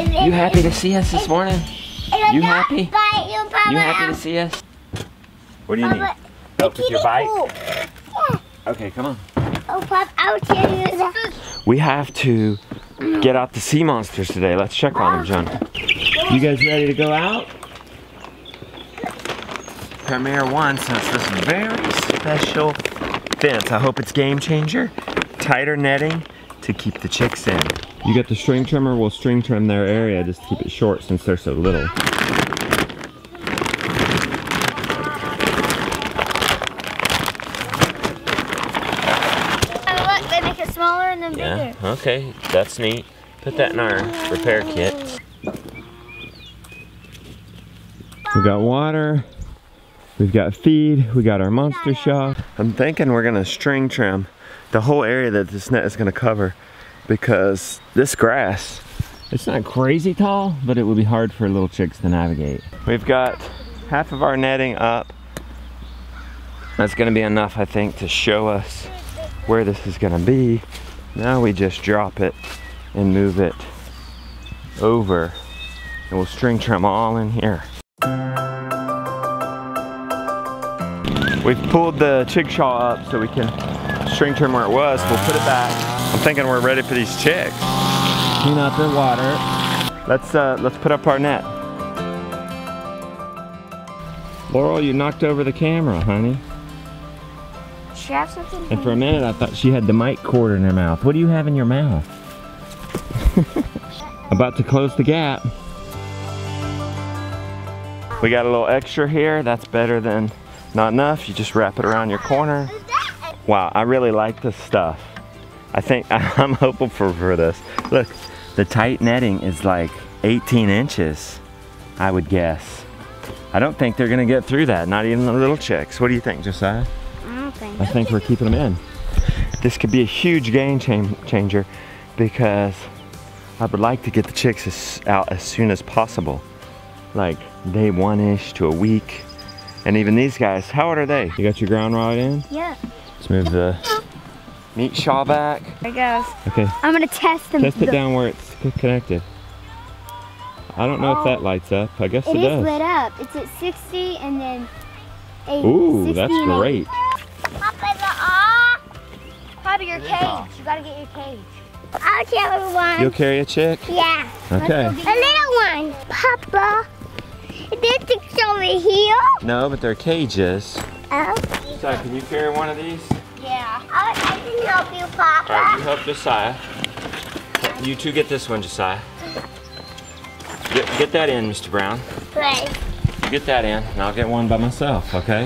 You happy to see us this morning? You happy? Bite you, Papa. You happy to see us? What do you need? Help with your bike? Yeah. Okay, come on. Oh, Papa, I'll you that. We have to get out the sea monsters today. Let's check on them, John. You guys ready to go out? Premier One us this very special fence. I hope it's game changer. Tighter netting to keep the chicks in. You get the string trimmer, we'll string trim their area just to keep it short since they're so little. Oh, look, they make it smaller and then Yeah, bigger. okay, that's neat. Put that in our repair kit. We got water, we've got feed, we got our monster shop. I'm thinking we're gonna string trim the whole area that this net is gonna cover because this grass, it's not crazy tall, but it would be hard for little chicks to navigate. We've got half of our netting up. That's gonna be enough, I think, to show us where this is gonna be. Now we just drop it and move it over and we'll string trim all in here. We've pulled the chickshaw up so we can string trim where it was. We'll put it back. I'm thinking we're ready for these chicks. Clean out their water. Let's uh, let's put up our net. Laurel, you knocked over the camera, honey. She have something? And for a minute, I thought she had the mic cord in her mouth. What do you have in your mouth? About to close the gap. We got a little extra here. That's better than not enough. You just wrap it around your corner. Wow, I really like this stuff. I think I'm hopeful for, for this. Look, the tight netting is like 18 inches, I would guess. I don't think they're gonna get through that, not even the little chicks. What do you think, Josiah? I don't think. I think we're keeping them in. This could be a huge game changer because I would like to get the chicks as, out as soon as possible. Like day one-ish to a week. And even these guys, how old are they? You got your ground rod in? Yeah. Let's move the meat shaw back. There it goes. Okay, I'm gonna test them. test it down where it's connected. I don't know if that lights up. I guess it, It is does. lit up. It's at 60 and then 80. Ooh, that's and 80. great. Papa, the ah. Papa, your cage. You gotta get your cage. I'll tell one. You'll carry a chick? Yeah. Okay. A little one. Papa, this is over here. No, but they're cages. Oh. So, can you carry one of these? Yeah. I, I can help you, Papa. All right, you help Josiah. You two get this one, Josiah. Get, get that in, Mr. Brown. Right. You get that in, and I'll get one by myself, okay?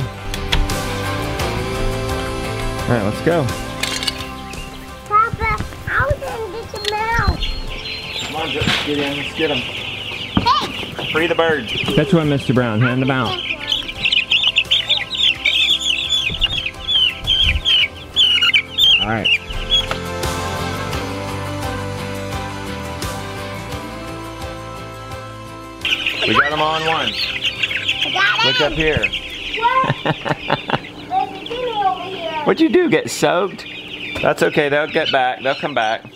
All right, let's go. Papa, I was gonna get the mouse. Come on, just get in, let's get them. Hey. Free the birds. Catch one, Mr. Brown, hand them out. All right. We got them all on one. I Look up here. Whoa. There's a Jimmy over here. What'd you do? Get soaked? That's okay. They'll get back. They'll come back.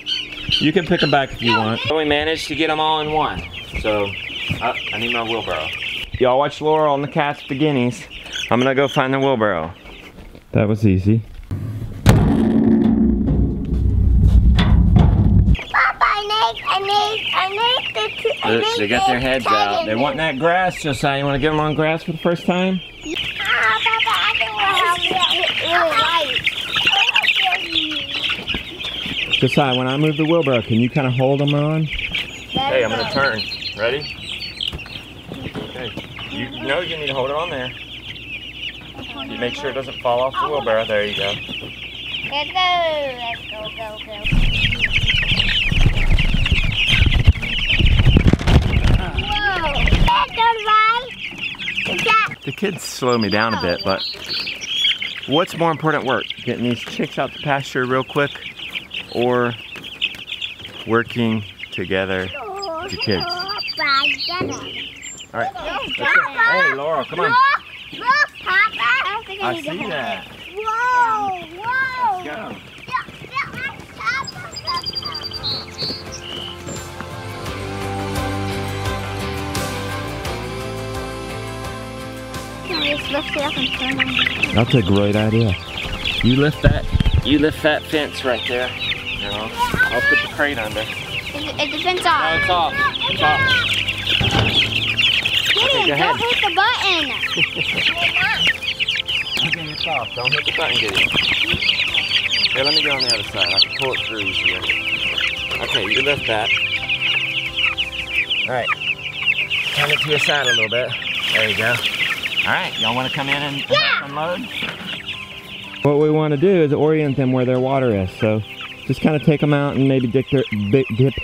You can pick them back if you want. So we managed to get them all in one. So uh, I need my wheelbarrow. Y'all watch Laurel and the cats with the guineas. I'm gonna go find the wheelbarrow. That was easy. They got their heads out. They want that grass, Josiah. You wanna get them on grass for the first time? Ah, Papa, I think we'll help you. Josiah, when I move the wheelbarrow, can you kind of hold them on? Hey, I'm gonna turn. Ready? Okay. You know you need to hold it on there. You make sure it doesn't fall off the wheelbarrow. There you go. Let's go, let's go, go, go. Whoa! That's all right. Is that The kids slow me down a bit, but what's more important work? Getting these chicks out the pasture real quick or working together with your kids? All right. Let's. Hey, Laura, come on. Look, look, Papa. I I, I need to see that. it. Whoa, whoa. Go. That's a great idea. You lift that, you lift that fence right there. You know, I'll put the crate under. Is, is the fence No, off? it's off. It's off. Get Okay, don't ahead. hit the button. Okay, it's off. Don't hit the button, get it. Here, let me go on the other side. I can pull it through easier. Okay, you lift that. All right. Turn it to your side a little bit. There you go. All right, y'all want to come in and Yeah. unload? What we want to do is orient them where their water is. So just kind of take them out and maybe dip their bi- dip,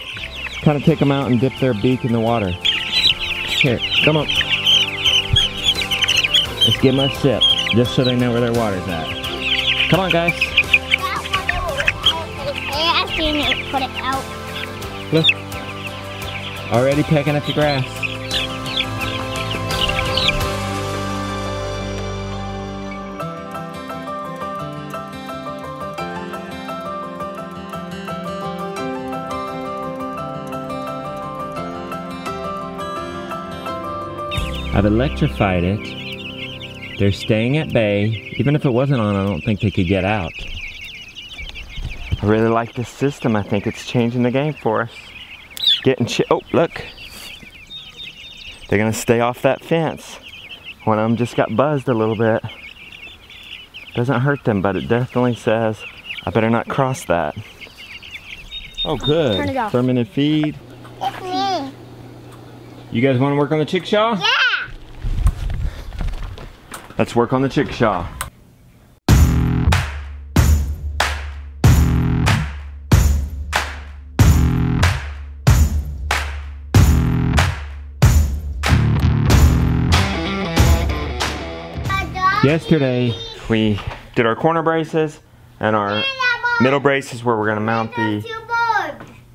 kind of take them out and dip their beak in the water. Here, come on. Let's give them a sip, just so they know where their water's at. Come on, guys. Hey, I've seen it. Put it out. Look. Already pecking at the grass. I've electrified it. They're staying at bay. Even if it wasn't on, I don't think they could get out. I really like this system. I think it's changing the game for us. Getting chi- oh look. They're gonna stay off that fence. One of them just got buzzed a little bit. Doesn't hurt them, but it definitely says I better not cross that. Oh good. Turn it off. Fermented feed. It's me. You guys wanna work on the chickshaw? Yeah. Let's work on the chickshaw. Yesterday, we did our corner braces and our middle braces where we're gonna mount the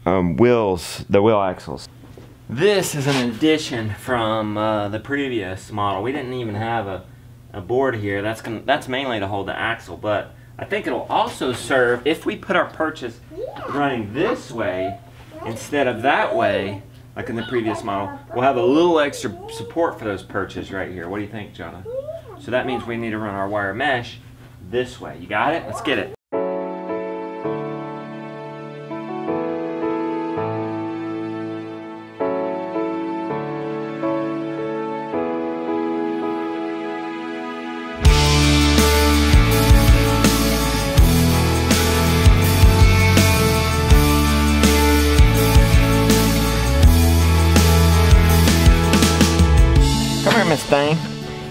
um, wheels, the wheel axles. This is an addition from uh, the previous model. We didn't even have a, a board here. That's gonna, that's mainly to hold the axle, but I think it'll also serve if we put our perches running this way instead of that way, like in the previous model. We'll have a little extra support for those perches right here. What do you think, Jonah? So that means we need to run our wire mesh this way. You got it? Let's get it.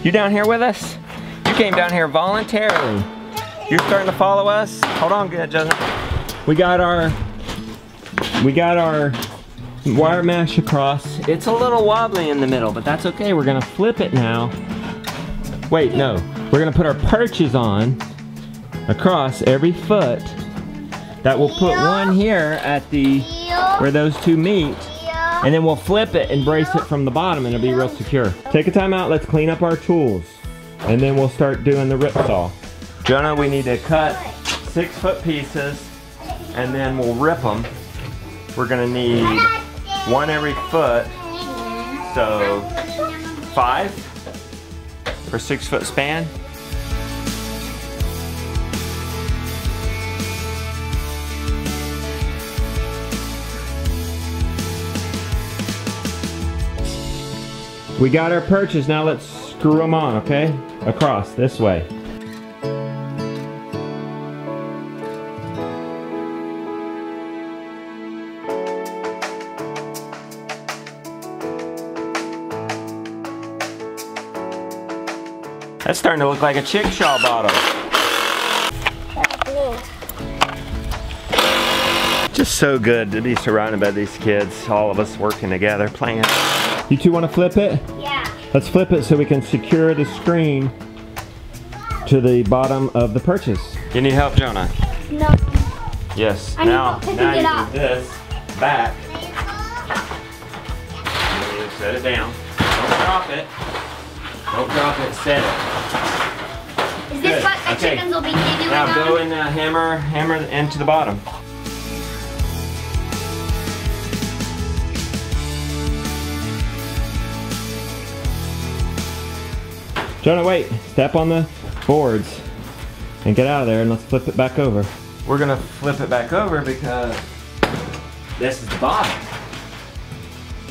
You down here with us? You came down here voluntarily. You're starting to follow us? Hold on, good, Joseph. We got our we got our wire mesh across. It's a little wobbly in the middle, but that's okay. We're gonna flip it now. Wait, no. We're gonna put our perches on across every foot. That will put one here at the where those two meet. And then we'll flip it and brace it from the bottom and it'll be real secure. Take a time out, let's clean up our tools. And then we'll start doing the rip saw. Jonah, we need to cut six foot pieces and then we'll rip them. We're gonna need one every foot. So five for six foot span. We got our perches, now let's screw them on, okay? Across, this way. That's starting to look like a chickshaw bottle. Just so good to be surrounded by these kids, all of us working together, playing. You two want to flip it? Yeah. Let's flip it so we can secure the screen to the bottom of the perches. You need help, Jonah? No. Yes. I need now, help now you up. do this back. You set it down. Don't drop it. Don't drop it. Set it. Is Good. this what the Okay. chickens will be doing Now go on? and uh, hammer, hammer into the bottom. Jonah, wait. Step on the boards and get out of there and let's flip it back over. We're gonna flip it back over because this is the bottom.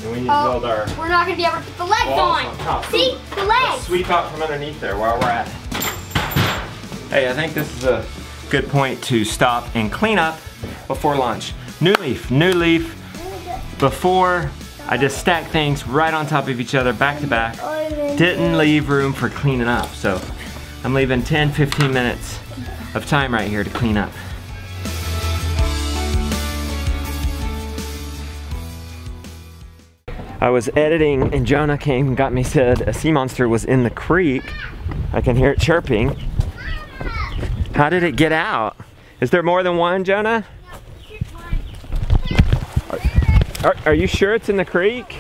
And we need to Oh, build our we're not gonna be able to put the legs on. on top. See, the legs. sweep out from underneath there while we're at it. Hey, I think this is a good point to stop and clean up before lunch. New leaf, new leaf. Before, I just stacked things right on top of each other, back to back. Didn't leave room for cleaning up, so I'm leaving 10, 15 minutes of time right here to clean up. I was editing and Jonah came and got me said a sea monster was in the creek. I can hear it chirping. How did it get out? Is there more than one, Jonah? Are, are you sure it's in the creek?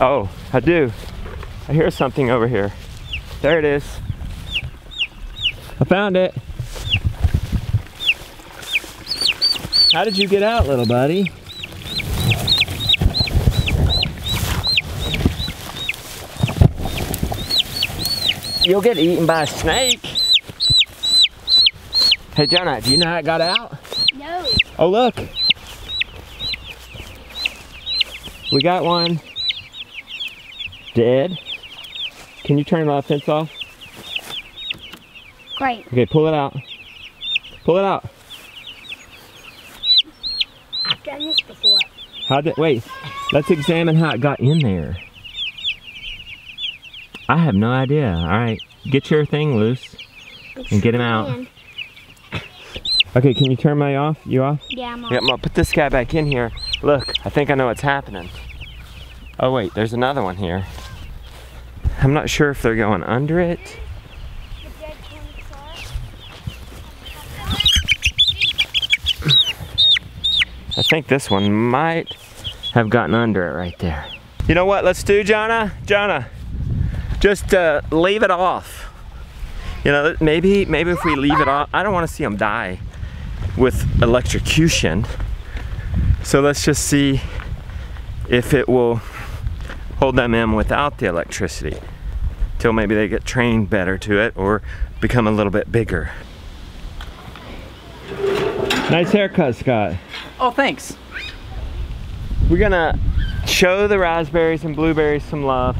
Oh, I do. I hear something over here. There it is. I found it. How did you get out, little buddy? You'll get eaten by a snake. Hey, Jonah, do you know how it got out? Oh, look. We got one dead. Can you turn my fence off? Great. Okay, pull it out. Pull it out. I've done this before. How did, wait, let's examine how it got in there. I have no idea. All right, get your thing loose and get him out. Okay, can you turn my off? You off? Yeah, I'm Yeah, I'm gonna put this guy back in here. Look, I think I know what's happening. Oh wait, there's another one here. I'm not sure if they're going under it. I think this one might have gotten under it right there. You know what let's do, Jonah? Jonah, just uh, leave it off. You know, maybe maybe if we leave it off, I don't want to see them die with electrocution. So let's just see if it will hold them in without the electricity till maybe they get trained better to it or become a little bit bigger. Nice haircut, Scott. Oh, thanks. We're gonna show the raspberries and blueberries some love.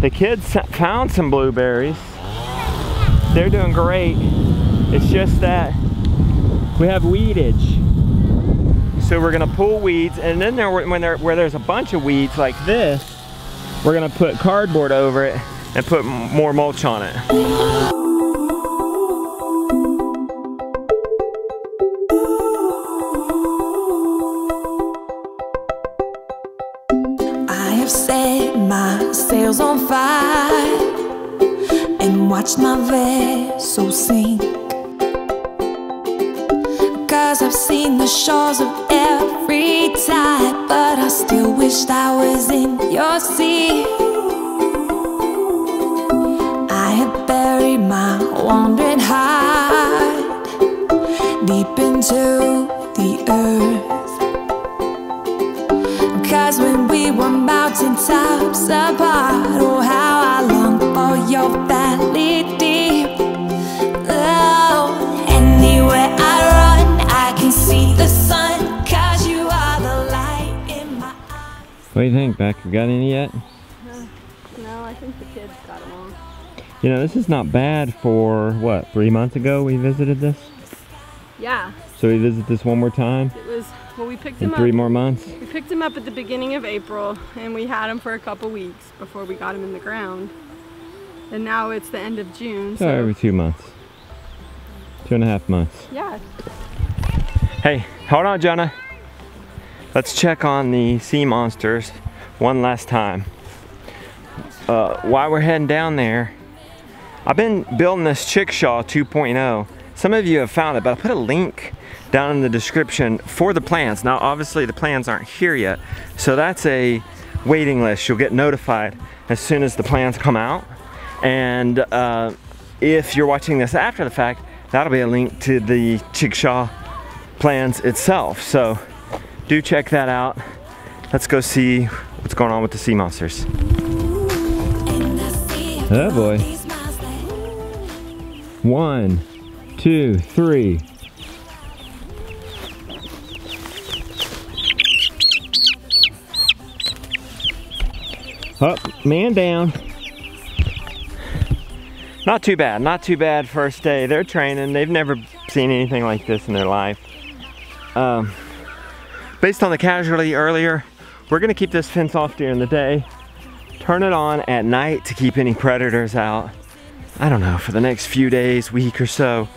The kids found some blueberries. They're doing great. It's just that we have weedage. So we're gonna pull weeds and then there, when there, where there's a bunch of weeds like this, we're gonna put cardboard over it and put more mulch on it. I have set my sails on fire and watched my vessel sink. Cause I've seen the shores of every tide, but I still wished I was in your sea. I had buried my wandering heart deep into the earth. Cause when we were mountaintops apart, oh, how I longed for your valley deep. What do you think, Beck? You got any yet? No, I think the kids got them all. You know, this is not bad for, what, three months ago we visited this? Yeah, So we visit this one more time it was. Well, we picked in them three more months? We picked them up at the beginning of April, and we had them for a couple weeks before we got them in the ground. And now it's the end of June. Oh, so every two months. Two and a half months. yeah, Hey, hold on, Jonah. Let's check on the sea monsters one last time. Uh, while we're heading down there, I've been building this Chickshaw 2.0. Some of you have found it, but I put a link down in the description for the plans. Now, obviously, the plans aren't here yet, so that's a waiting list. You'll get notified as soon as the plans come out. And uh, if you're watching this after the fact, that'll be a link to the Chickshaw plans itself. So do check that out. Let's go see what's going on with the sea monsters. Oh boy. One, two, three. Up, man down. Not too bad, not too bad first day. They're training. They've never seen anything like this in their life. Um, based on the casualty earlier, we're gonna keep this fence off during the day, turn it on at night to keep any predators out. I don't know, for the next few days, week or so,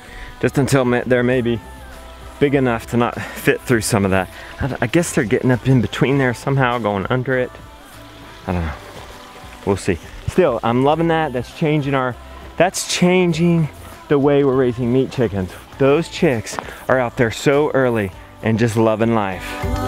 just until they're maybe big enough to not fit through some of that. I guess they're getting up in between there somehow, going under it. I don't know. We'll see. Still, I'm loving that. That's changing our, that's changing the way we're raising meat chickens. Those chicks are out there so early and just loving life.